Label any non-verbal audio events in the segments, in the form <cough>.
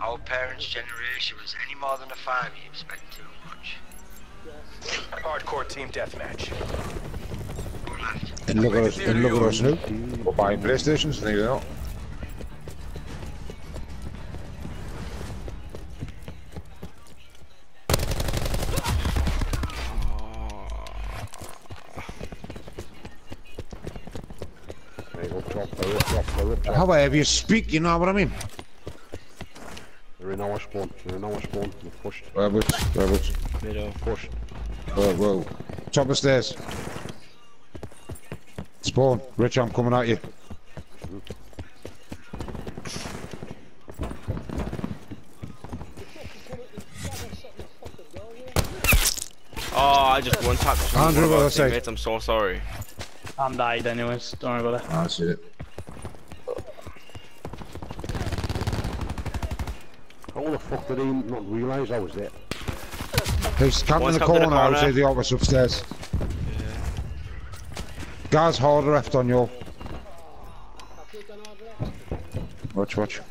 Our parents' generation was any more than a five, you expect too much. Hardcore team deathmatch. Go left. And look at us, and look at us now. We're buying PlayStations, need it out. Right, they're up top, they're. However you speak, you know what I mean? They're in our spawn, they're in our spawn. They're pushed, Whereabouts? Whereabouts? Middle. pushed. Whoa, whoa. Top of stairs. Spawn, Rich, I'm coming at you. Oh, I just one tapped Andrew, what I say? teammates. I'm so sorry. I'm died anyways, don't worry about it. I see it. How the fuck did he not realise I was there? He's camping in the corner, the corner. outside the office upstairs. Guys, harder left on you. Watch, watch.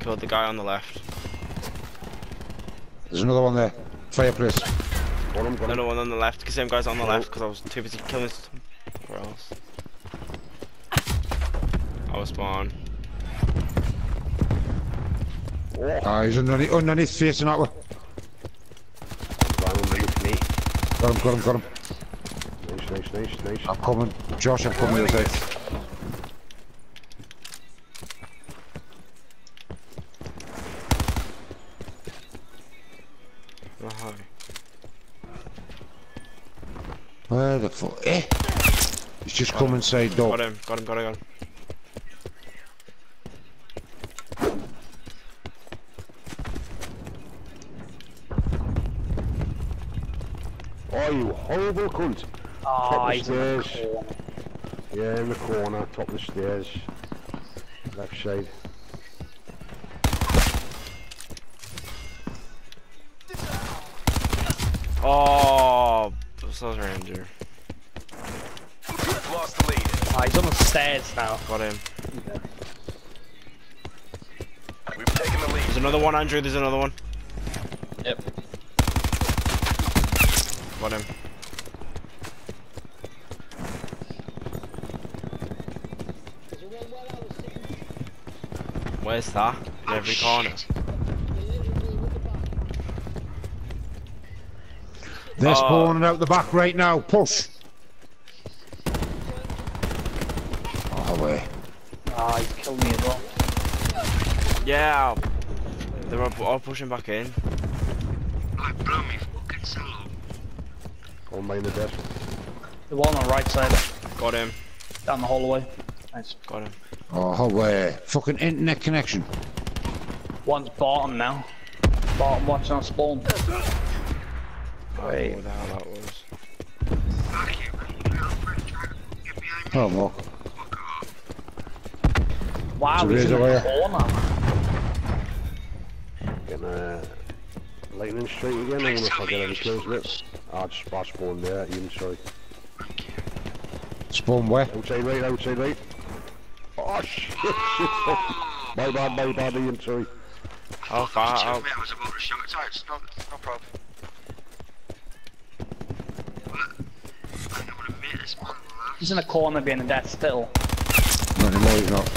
Killed the guy on the left. There's another one there. Fireplace. Got him, got him. Another one on the left. The same guy's on the left because I was too busy killing somewhere else. I was spawn. Ah, he's underneath, underneath facing that way. Down underneath me. Got him, got him, got him. Nice, nice, nice, nice. I'm coming. Josh, I'm coming to the Where the fuck? Eh? He's just come inside Got him. Got him. Got him. Got him. Oh, you horrible cunt. Oh, Top of he's the stairs. corner. Yeah, in the corner, top of the stairs. Left side. Oh, so ranger. Lost the lead. Oh, he's on the stairs now. Got him. We've taken the lead. There's another one, Andrew. There's another one. Yep. Got him. Where's that? In every oh, corner. They're Oh. spawning out the back right now. Push. Oh, wait. Oh, he's killed me as well. Yeah. They're all, all pushing back in. I blew me fucking cello. Going behind the desk. The one on the right side, Got him. down the hallway. Nice. Got him. Oh, wait. Fucking internet connection. One's bottom now. Bottom watching on spawn. I don't know Wait. what the hell that was. Fuck you, man. Get off and try to get behind me. Oh, Mark. Fuck off. Wow, he's in there's the corner. Getting a lightning strike again. I wonder if I get any kills with it. Ah, just fast spawn there, even sorry. Spawn where? Outside right, outside right. Oh shit, shit. My bad, my bad, Ian, sorry. How far Chill, out? I was about to shout. It's alright, it's no, it's no problem. I don't want to meet this man. laugh. He's in the corner behind the desk still. Not anymore, he's not.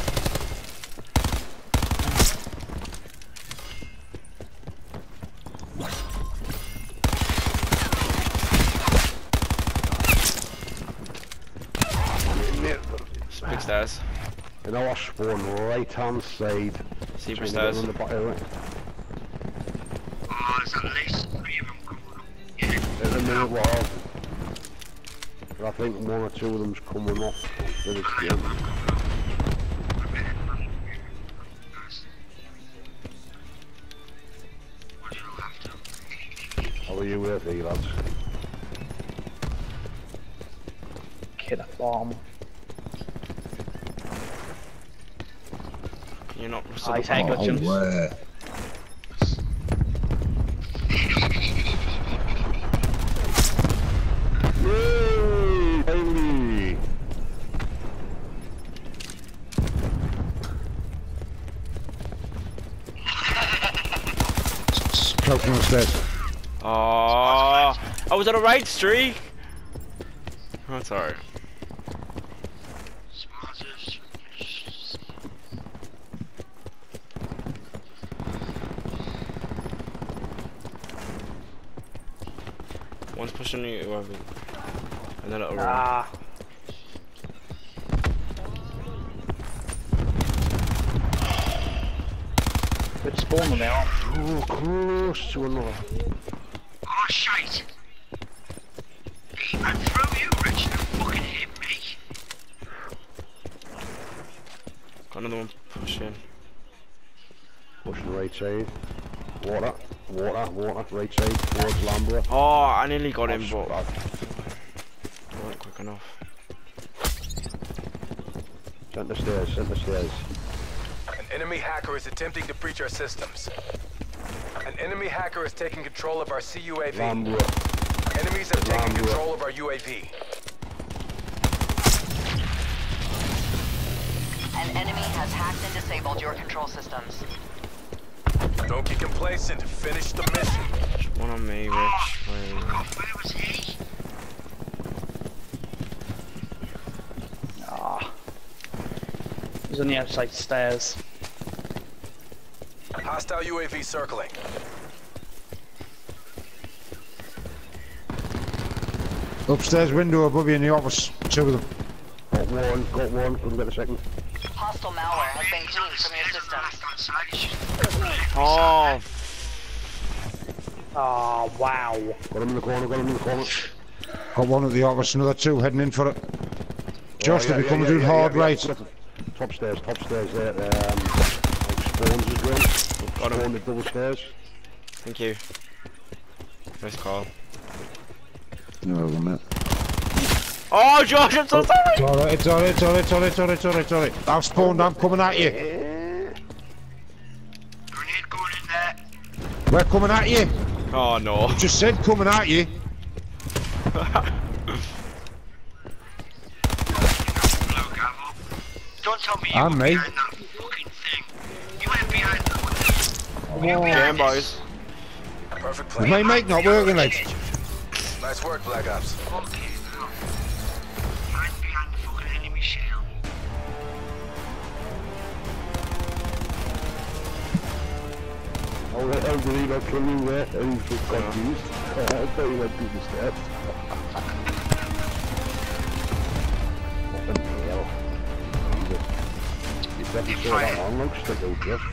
Big stairs. In our spawn, right hand side. Super Trying to get on the back of. Oh, there's at least three of them coming up. Yeah, In the middle wall. But I think one or two of them's coming off. Then it's the end. Up. A minute, man. Guys. What do you all have to? How are you with it, lads? Kid a bomb. You're not so oh, the tank glitching. Oh, I was on a right streak! That's alright. One's pushing you, whoever. And then it'll run. Ah. Good spawn them out. Oh, close to another. Oh, shite. He ran through you, Rich, and fucking hit me. Got another one pushing. Pushing right side. Water, water, water, right side, towards Lambra. Oh, I nearly got him, oh, but Right. Wasn't quick enough. Centre stairs, centre stairs. An enemy hacker is attempting to breach our systems. An enemy hacker is taking control of our CUAV. Lambra. Enemies have taken control of our UAV. An enemy has hacked and disabled your control systems. Don't get complacent. Finish the mission. One on me, Rich. please. God, where was he? Ah. He's on the outside stairs. Hostile UAV circling. Upstairs window above you in the office. Two of them. Got one, got one, couldn't get a second. Hostile malware has been cleaned from your systems. Left-hand side, it's just- Oh, Oh, wow. Got him in the corner, got him in the corner. Got one at the office, another two heading in for it. Just Oh, if yeah, you come yeah, and do yeah, hard yeah, right. yeah. Top stairs, top stairs there. Um, like spawns as well. Got him. Spawned at double stairs. thank you. Nice call. No, wait a minute. Oh, Josh, I'm so oh, sorry. It's alright, it's alright, it's alright, it's alright, it's alright, it's alright, it's alright. I've spawned, I'm coming at you. Grenade going in there. We're coming at you. Oh no. Just said coming at you. Blow <laughs> gavel. Don't tell me you And were me. behind that fucking thing. You went behind that. Game boys. Perfect Is play. my mic not working, like? Nice work, Black Ops. Okay, Oh, the hell did he not kill you there? And he's just confused. Uh, I thought he went through the steps. Fucking hell. Jesus. Saw that on, looks like it was just